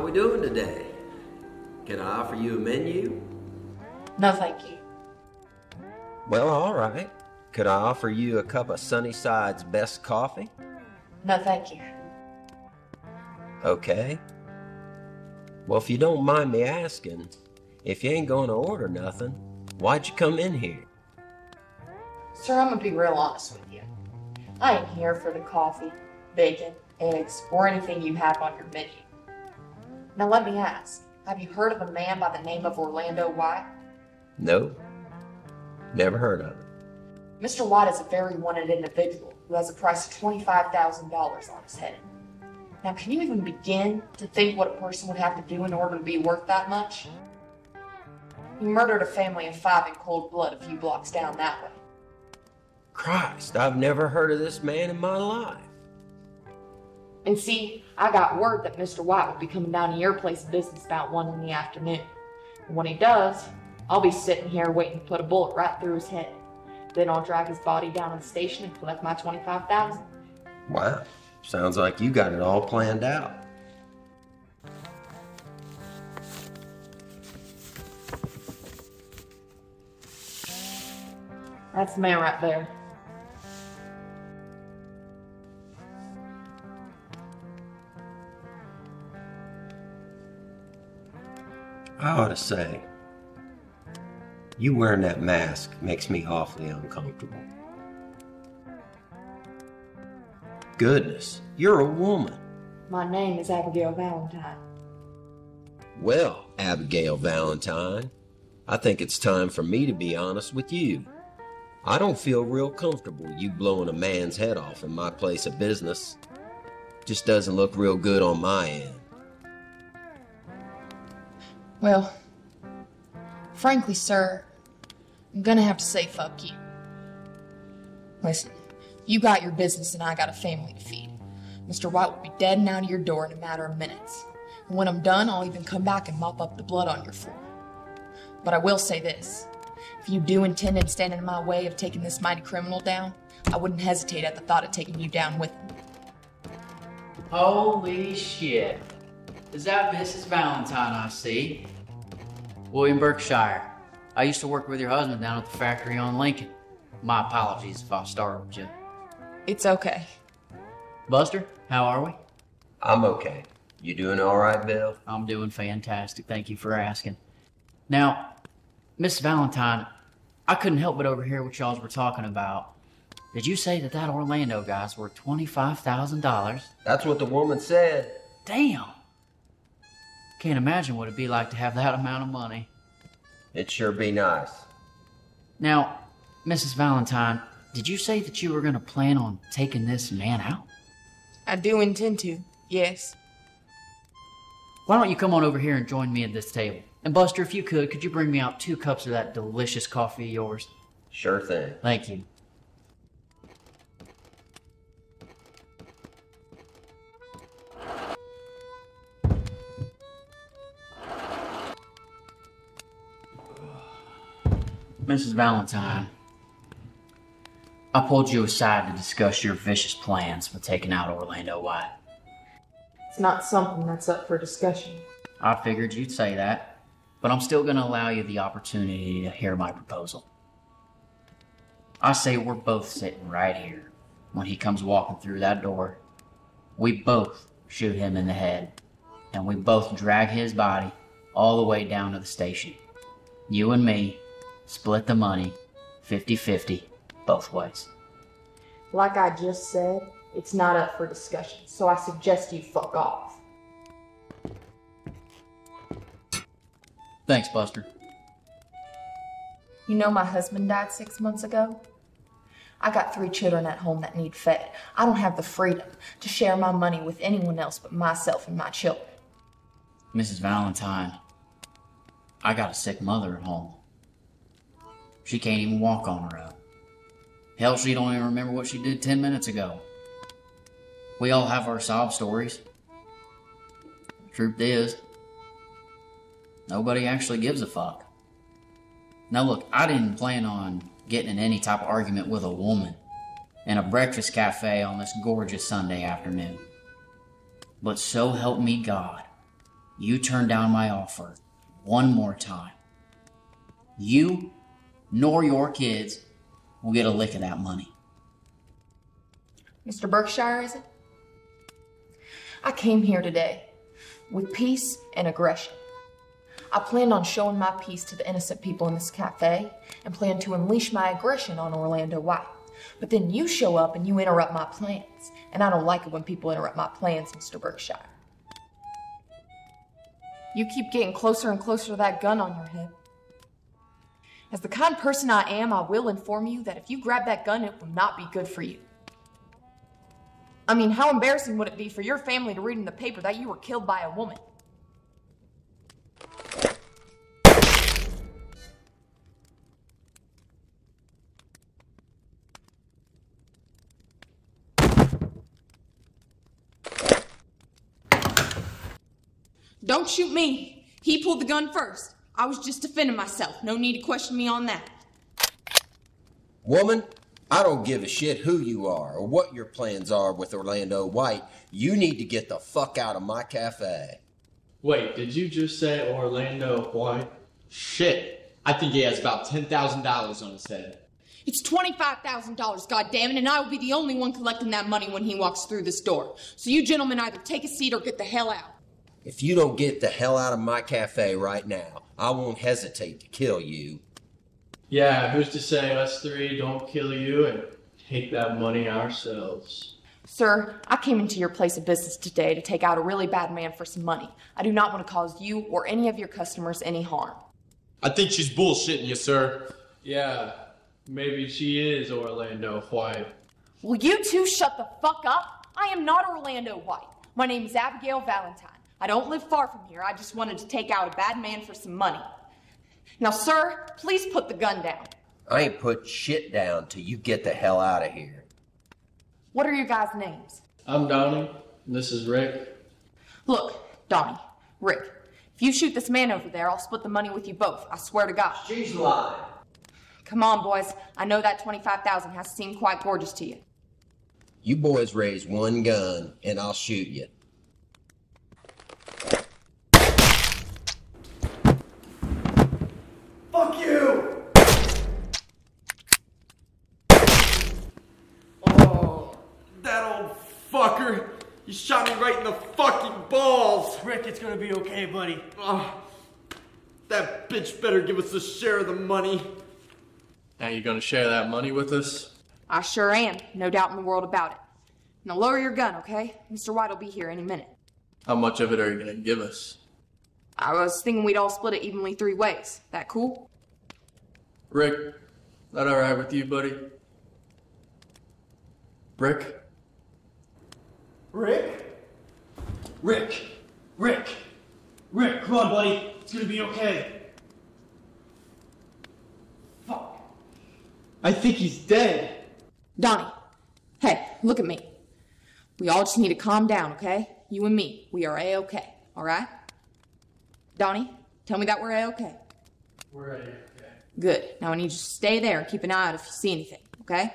How we doing today? Can I offer you a menu? No, thank you. Well, all right. Could I offer you a cup of Sunnyside's best coffee? No, thank you. Okay. Well, if you don't mind me asking, if you ain't going to order nothing, why'd you come in here? Sir, I'm gonna be real honest with you. I ain't here for the coffee, bacon, eggs, or anything you have on your menu. Now let me ask, have you heard of a man by the name of Orlando White? No. Never heard of him. Mr. White is a very wanted individual who has a price of $25,000 on his head. Now, can you even begin to think what a person would have to do in order to be worth that much? He murdered a family of five in cold blood a few blocks down that way. Christ, I've never heard of this man in my life. And see, I got word that Mr. White will be coming down to your place of business about one in the afternoon. And when he does, I'll be sitting here waiting to put a bullet right through his head. Then I'll drag his body down to the station and collect my twenty-five thousand. Wow. Sounds like you got it all planned out. That's the man right there. I ought to say, you wearing that mask makes me awfully uncomfortable. Goodness, you're a woman. My name is Abigale Valentine. Well, Abigale Valentine, I think it's time for me to be honest with you. I don't feel real comfortable you blowing a man's head off in my place of business. Just doesn't look real good on my end. Well, frankly, sir, I'm gonna have to say fuck you. Listen, you got your business and I got a family to feed. Mr. White will be dead and out of your door in a matter of minutes. And when I'm done, I'll even come back and mop up the blood on your floor. But I will say this if you do intend to standing in my way of taking this mighty criminal down, I wouldn't hesitate at the thought of taking you down with him. Holy shit. Is that Mrs. Valentine I see? William Berkshire. I used to work with your husband down at the factory on Lincoln. My apologies if I startled you. It's okay. Buster, how are we? I'm okay. You doing all right, Bill? I'm doing fantastic. Thank you for asking. Now, Miss Valentine, I couldn't help but overhear what y'all were talking about. Did you say that that Orlando guy's worth $25,000? That's what the woman said. Damn! Can't imagine what it'd be like to have that amount of money. It'd sure be nice. Now, Mrs. Valentine, did you say that you were going to plan on taking this man out? I do intend to, yes. Why don't you come on over here and join me at this table? And Buster, if you could, could you bring me out two cups of that delicious coffee of yours? Sure thing. Thank you. Mrs. Valentine, I pulled you aside to discuss your vicious plans for taking out Orlando White. It's not something that's up for discussion. I figured you'd say that, but I'm still going to allow you the opportunity to hear my proposal. I say we're both sitting right here. When he comes walking through that door, we both shoot him in the head, and we both drag his body all the way down to the station. You and me split the money 50 50 both ways. Like I just said, it's not up for discussion, so I suggest you fuck off. Thanks, Buster. You know my husband died six months ago? I got three children at home that need fed. I don't have the freedom to share my money with anyone else but myself and my children. Mrs. Valentine, I got a sick mother at home. She can't even walk on her own. Hell, she don't even remember what she did 10 minutes ago. We all have our sob stories. The truth is, nobody actually gives a fuck. Now, look, I didn't plan on getting in any type of argument with a woman in a breakfast cafe on this gorgeous Sunday afternoon. But so help me God, you turn down my offer one more time, you nor your kids will get a lick of that money. Mr. Berkshire, is it? I came here today with peace and aggression. I planned on showing my peace to the innocent people in this cafe and planned to unleash my aggression on Orlando White. But then you show up and you interrupt my plans. And I don't like it when people interrupt my plans, Mr. Berkshire. You keep getting closer and closer to that gun on your hip. As the kind person I am, I will inform you that if you grab that gun, it will not be good for you. I mean, how embarrassing would it be for your family to read in the paper that you were killed by a woman? Don't shoot me. He pulled the gun first. I was just defending myself. No need to question me on that. Woman, I don't give a shit who you are or what your plans are with Orlando White. You need to get the fuck out of my cafe. Wait, did you just say Orlando White? Shit, I think he has about $10,000 on his head. It's $25,000, goddammit, and I will be the only one collecting that money when he walks through this door. So you gentlemen either take a seat or get the hell out. If you don't get the hell out of my cafe right now, I won't hesitate to kill you. Yeah, who's to say us three don't kill you and take that money ourselves? Sir, I came into your place of business today to take out a really bad man for some money. I do not want to cause you or any of your customers any harm. I think she's bullshitting you, sir. Yeah, maybe she is Orlando White. Will you two shut the fuck up? I am not Orlando White. My name is Abigale Valentine. I don't live far from here. I just wanted to take out a bad man for some money. Now, sir, please put the gun down. I ain't put shit down till you get the hell out of here. What are your guys' names? I'm Donny, and this is Rick. Look, Donny, Rick, if you shoot this man over there, I'll split the money with you both. I swear to God. She's lying. Come on, boys. I know that 25000 has seemed quite gorgeous to you. You boys raise one gun, and I'll shoot you. Fuck you! Oh, that old fucker. He shot me right in the fucking balls. Rick, it's gonna be okay, buddy. Oh, that bitch better give us a share of the money. Now you gonna share that money with us? I sure am. No doubt in the world about it. Now lower your gun, okay? Mr. White will be here any minute. How much of it are you gonna give us? I was thinking we'd all split it evenly three ways. That cool? Rick, that alright with you, buddy? Rick? Rick? Rick! Rick! Rick, come on, buddy. It's gonna be okay. Fuck. I think he's dead. Donny, hey, look at me. We all just need to calm down, okay? You and me, we are a-okay, alright? Donny, tell me that we're a-okay. We're ready. Good. Now I need you to stay there and keep an eye out if you see anything, okay?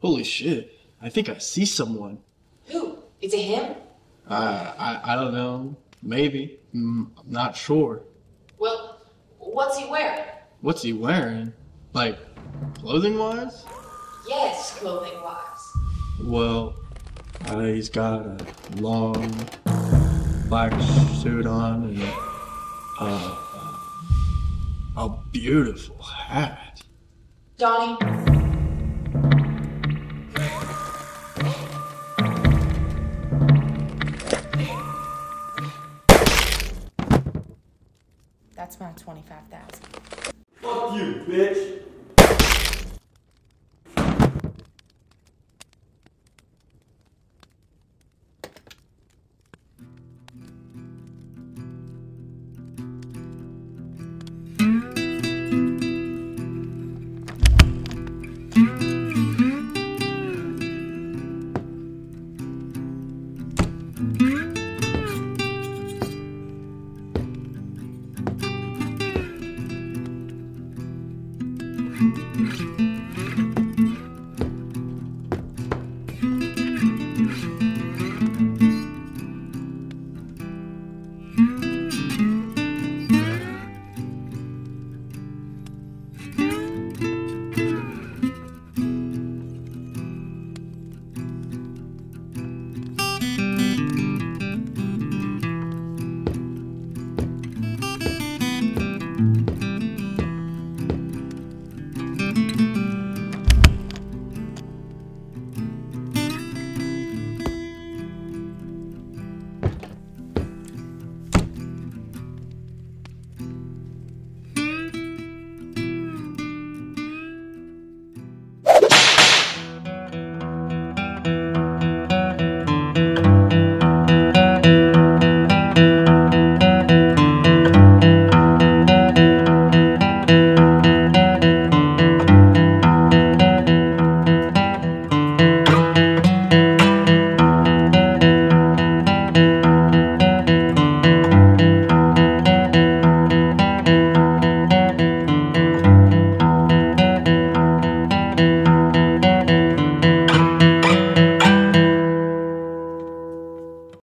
Holy shit. I think I see someone. Who? Is it him? Uh, I, I don't know. Maybe. Mm, I'm not sure. Well, what's he wearing? What's he wearing? Like, clothing wise? Yes, clothing wise. Well, uh, he's got a long black suit on and uh, a beautiful hat. Donny, my 25,000. Fuck you, bitch.